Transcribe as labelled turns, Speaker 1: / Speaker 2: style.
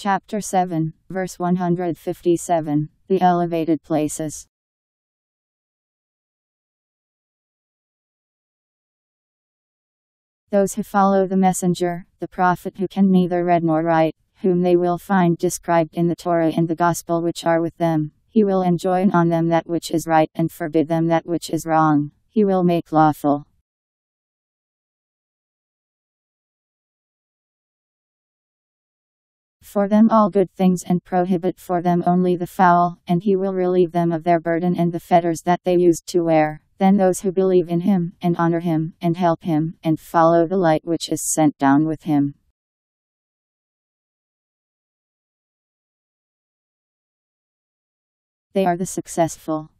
Speaker 1: Chapter 7, verse 157 The Elevated Places. Those who follow the messenger, the prophet who can neither read nor write, whom they will find described in the Torah and the Gospel which are with them, he will enjoin on them that which is right and forbid them that which is wrong, he will make lawful. For them all good things and prohibit for them only the foul, and he will relieve them of their burden and the fetters that they used to wear. Then those who believe in him, and honor him, and help him, and follow the light which is sent down with him. They are the successful.